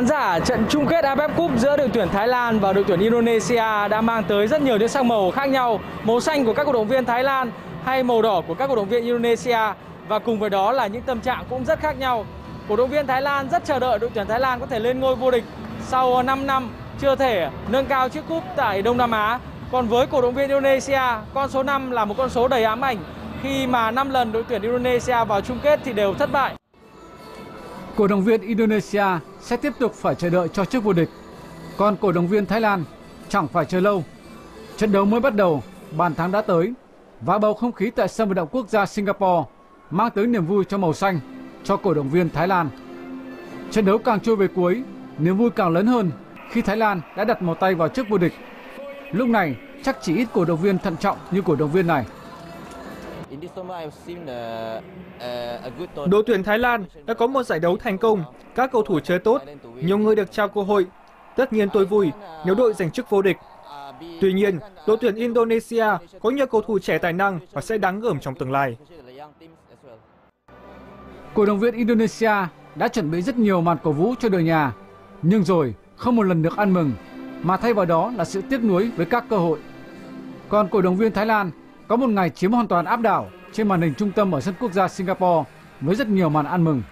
khán giả, trận chung kết AFF Cup giữa đội tuyển Thái Lan và đội tuyển Indonesia đã mang tới rất nhiều những sắc màu khác nhau. Màu xanh của các cổ động viên Thái Lan hay màu đỏ của các cổ động viên Indonesia và cùng với đó là những tâm trạng cũng rất khác nhau. Cổ động viên Thái Lan rất chờ đợi đội tuyển Thái Lan có thể lên ngôi vô địch sau 5 năm chưa thể nâng cao chiếc cúp tại Đông Nam Á. Còn với cổ động viên Indonesia, con số 5 là một con số đầy ám ảnh khi mà 5 lần đội tuyển Indonesia vào chung kết thì đều thất bại. Cổ động viên Indonesia sẽ tiếp tục phải chờ đợi cho chức vô địch. Còn cổ động viên Thái Lan chẳng phải chờ lâu. Trận đấu mới bắt đầu, bàn thắng đã tới và bầu không khí tại sân vận động quốc gia Singapore mang tới niềm vui cho màu xanh cho cổ động viên Thái Lan. Trận đấu càng trôi về cuối, niềm vui càng lớn hơn khi Thái Lan đã đặt một tay vào chức vô địch. Lúc này chắc chỉ ít cổ động viên thận trọng như cổ động viên này. Đội tuyển Thái Lan đã có một giải đấu thành công, các cầu thủ chơi tốt, nhiều người được trao cơ hội. Tất nhiên tôi vui nếu đội giành chức vô địch. Tuy nhiên, đội tuyển Indonesia có nhiều cầu thủ trẻ tài năng và sẽ đáng gờm trong tương lai. Cổ động viên Indonesia đã chuẩn bị rất nhiều màn cổ vũ cho đội nhà, nhưng rồi không một lần được ăn mừng, mà thay vào đó là sự tiếc nuối với các cơ hội. Còn cổ động viên Thái Lan có một ngày chiếm hoàn toàn áp đảo trên màn hình trung tâm ở sân quốc gia Singapore với rất nhiều màn ăn mừng.